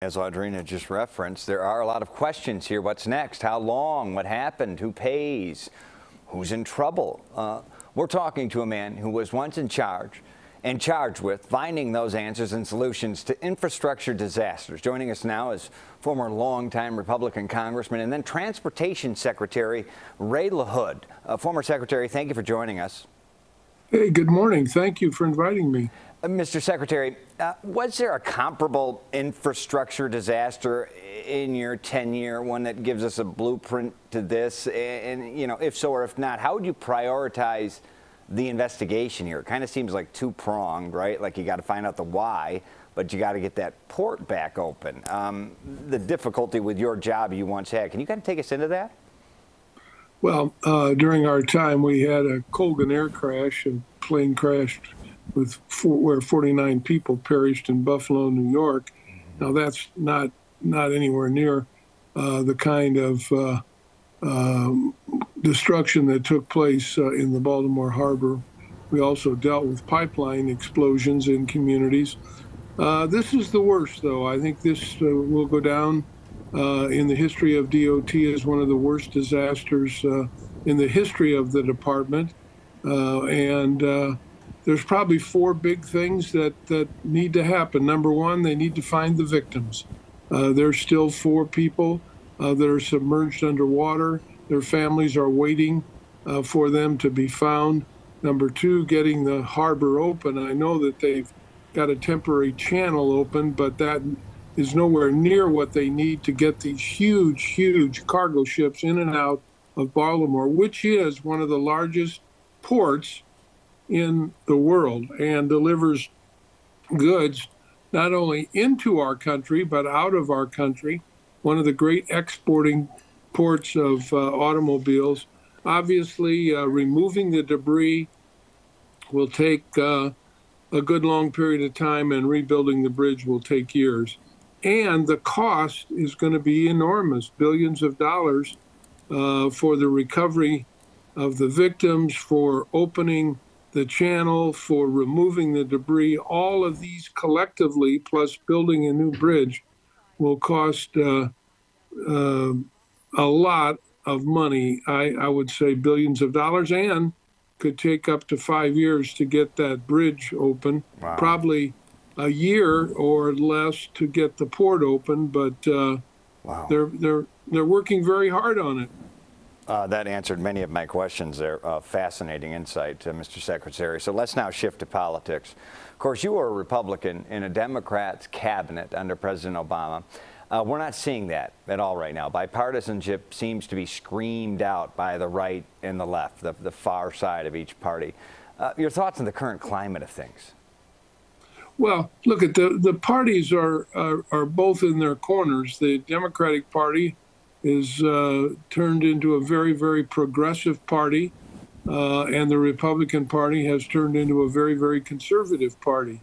As Audrina just referenced, there are a lot of questions here. What's next? How long? What happened? Who pays? Who's in trouble? Uh, we're talking to a man who was once in charge and charged with finding those answers and solutions to infrastructure disasters. Joining us now is former longtime Republican Congressman and then Transportation Secretary Ray LaHood. Uh, former Secretary, thank you for joining us. Hey, good morning. Thank you for inviting me. Mr. Secretary, uh, was there a comparable infrastructure disaster in your tenure, one that gives us a blueprint to this? And, and you know, if so or if not, how would you prioritize the investigation here? It kind of seems like two pronged, right? Like you got to find out the why, but you got to get that port back open. Um, the difficulty with your job you once had. Can you kind of take us into that? Well, uh, during our time, we had a Colgan air crash. A plane crashed with four, where 49 people perished in Buffalo, New York. Now that's not not anywhere near uh, the kind of uh, um, destruction that took place uh, in the Baltimore Harbor. We also dealt with pipeline explosions in communities. Uh, this is the worst, though. I think this uh, will go down uh, in the history of DOT as one of the worst disasters in the history of the department. and there's probably four big things that, that need to happen. Number one, they need to find the victims. Uh, there's still four people uh, that are submerged underwater. Their families are waiting uh, for them to be found. Number two, getting the harbor open. I know that they've got a temporary channel open, but that is nowhere near what they need to get these huge, huge cargo ships in and out of Baltimore, which is one of the largest ports in the world and delivers goods not only into our country but out of our country. One of the great exporting ports of uh, automobiles. Obviously, uh, removing the debris will take uh, a good long period of time, and rebuilding the bridge will take years. And the cost is going to be enormous billions of dollars uh, for the recovery of the victims, for opening the channel, for removing the debris, all of these collectively, plus building a new bridge, will cost uh, uh, a lot of money. I, I would say billions of dollars, and could take up to five years to get that bridge open. Wow. Probably a year or less to get the port open, but uh, wow. they're they're they're working very hard on it. Uh, that answered many of my questions there. Uh, fascinating insight, uh, Mr. Secretary. So let's now shift to politics. Of course, you were a Republican in a Democrat's cabinet under President Obama. Uh, we're not seeing that at all right now. Bipartisanship seems to be screamed out by the right and the left, the, the far side of each party. Uh, your thoughts on the current climate of things? Well, look at the the parties are are, are both in their corners. The Democratic Party is uh, turned into a very, very progressive party, uh, and the Republican Party has turned into a very, very conservative party.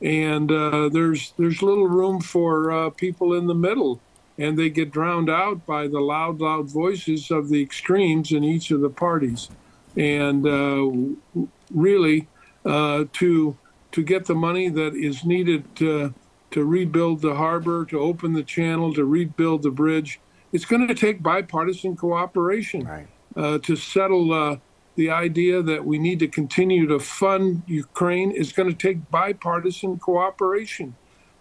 And uh, there's there's little room for uh, people in the middle, and they get drowned out by the loud, loud voices of the extremes in each of the parties. And uh, really, uh, to to get the money that is needed to to rebuild the harbor, to open the channel, to rebuild the bridge it's going to take bipartisan cooperation right. uh, to settle uh, the idea that we need to continue to fund Ukraine. Is going to take bipartisan cooperation.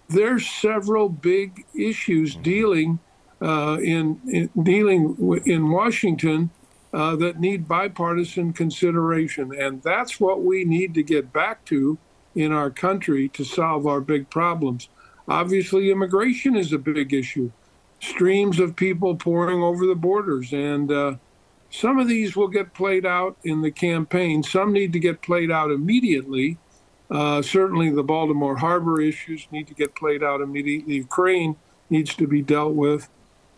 There's several big issues mm-hmm. dealing uh, in, in, dealing in Washington uh, that need bipartisan consideration, and that's what we need to get back to in our country to solve our big problems. Obviously, immigration is a big issue streams of people pouring over the borders. And uh, some of these will get played out in the campaign. Some need to get played out immediately. Uh, certainly, the Baltimore Harbor issues need to get played out immediately. Ukraine needs to be dealt with.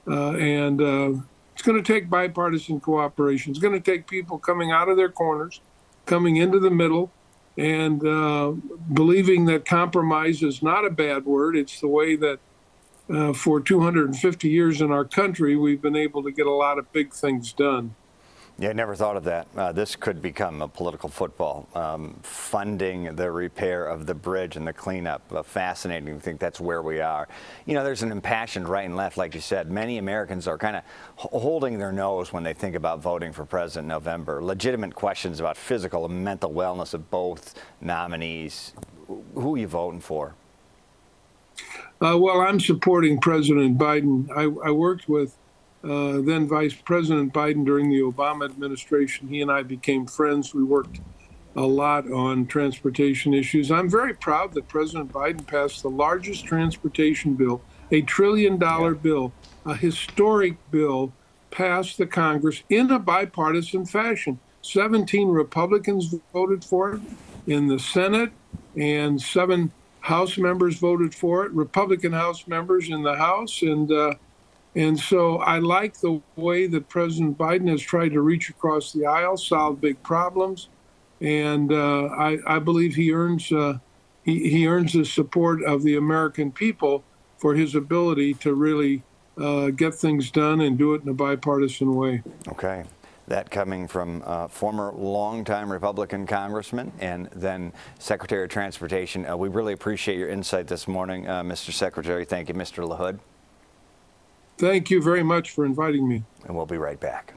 Uh, and uh, it's going to take bipartisan cooperation. It's going to take people coming out of their corners, coming into the middle, and uh, believing that compromise is not a bad word. It's the way that uh, for 250 years in our country, we've been able to get a lot of big things done. Yeah, I never thought of that. Uh, this could become a political football, um, funding the repair of the bridge and the cleanup. Uh, fascinating to think that's where we are. You know, there's an impassioned right and left, like you said. Many Americans are kind of holding their nose when they think about voting for President in November. Legitimate questions about physical and mental wellness of both nominees. Who are you voting for? Uh, well, I'm supporting President Biden. I, I worked with uh, then Vice President Biden during the Obama administration. He and I became friends. We worked a lot on transportation issues. I'm very proud that President Biden passed the largest transportation bill, a trillion dollar Yeah. bill, a historic bill, passed the Congress in a bipartisan fashion. 17 Republicans voted for it in the Senate, and seven House members voted for it, Republican House members in the House, and uh, and so I like the way that President Biden has tried to reach across the aisle, solve big problems, and uh, I, I believe he earns uh, he, he earns the support of the American people for his ability to really uh, get things done and do it in a bipartisan way. Okay. That coming from uh, former longtime Republican congressman and then Secretary of Transportation. Uh, we really appreciate your insight this morning, uh, Mr. Secretary. Thank you, Mr. LaHood. Thank you very much for inviting me. And we'll be right back.